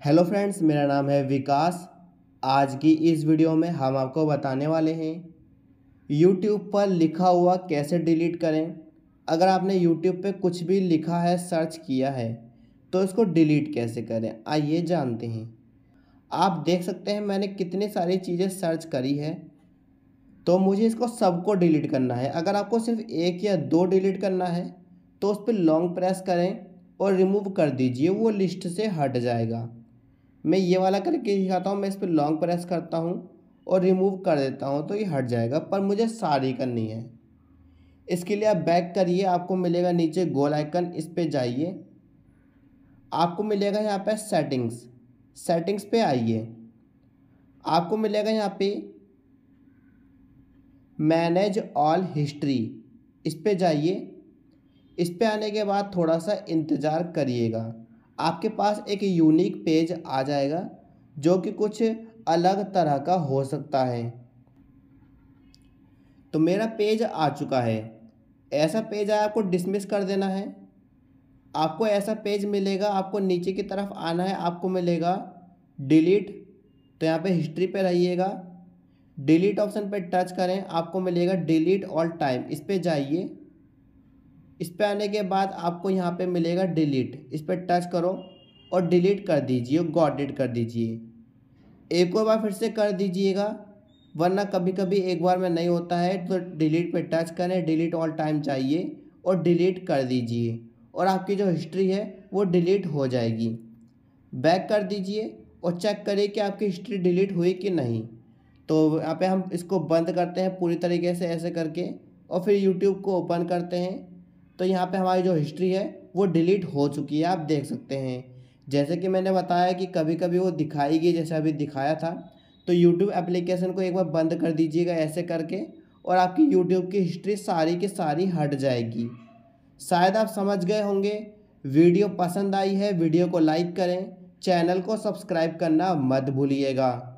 Hello friends, मेरा नाम है विकास। आज की इस वीडियो में हम आपको बताने वाले हैं यूट्यूब पर लिखा हुआ कैसे डिलीट करें। अगर आपने यूट्यूब पे कुछ भी लिखा है, सर्च किया है तो इसको डिलीट कैसे करें, आइए जानते हैं। आप देख सकते हैं, मैंने कितनी सारी चीज़ें सर्च करी है तो मुझे इसको सबको डिलीट करना है। अगर आपको सिर्फ़ एक या दो डिलीट करना है तो उस पर लॉन्ग प्रेस करें और रिमूव कर दीजिए, वो लिस्ट से हट जाएगा। मैं ये वाला करके दिखाता हूँ, मैं इस पर लॉन्ग प्रेस करता हूँ और रिमूव कर देता हूँ तो ये हट जाएगा, पर मुझे सारी करनी है। इसके लिए आप बैक करिए, आपको मिलेगा नीचे गोल आइकन इस पर जाइए। आपको मिलेगा यहाँ पे सेटिंग्स सेटिंग्स पे आइए। आपको मिलेगा यहाँ पे मैनेज ऑल हिस्ट्री इस पे जाइए। इस पे आने के बाद थोड़ा सा इंतज़ार करिएगा। आपके पास एक यूनिक पेज आ जाएगा, जो कि कुछ अलग तरह का हो सकता है। तो मेरा पेज आ चुका है। ऐसा पेज आया आपको डिसमिस कर देना है। आपको ऐसा पेज मिलेगा, आपको नीचे की तरफ़ आना है, आपको मिलेगा डिलीट तो यहाँ पे हिस्ट्री पे रहिएगा। डिलीट ऑप्शन पे टच करें, आपको मिलेगा डिलीट ऑल टाइम इस पर जाइए। इस पर आने के बाद आपको यहाँ पे मिलेगा डिलीट इस पर टच करो और डिलीट कर दीजिए गॉडेड कर दीजिए। एक और बार फिर से कर दीजिएगा, वरना कभी कभी एक बार में नहीं होता है तो डिलीट पे टच करें डिलीट ऑल टाइम चाहिए और डिलीट कर दीजिए। और आपकी जो हिस्ट्री है, वो डिलीट हो जाएगी। बैक कर दीजिए और चेक करिए कि आपकी हिस्ट्री डिलीट हुई कि नहीं। तो यहाँ पे हम इसको बंद करते हैं पूरी तरीके से ऐसे करके और फिर यूट्यूब को ओपन करते हैं। तो यहाँ पे हमारी जो हिस्ट्री है, वो डिलीट हो चुकी है, आप देख सकते हैं। जैसे कि मैंने बताया कि कभी कभी वो दिखाएगी जैसे अभी दिखाया था तो यूट्यूब एप्लीकेशन को एक बार बंद कर दीजिएगा ऐसे करके और आपकी यूट्यूब की हिस्ट्री सारी की सारी हट जाएगी। शायद आप समझ गए होंगे, वीडियो पसंद आई है, वीडियो को लाइक करें, चैनल को सब्सक्राइब करना मत भूलिएगा।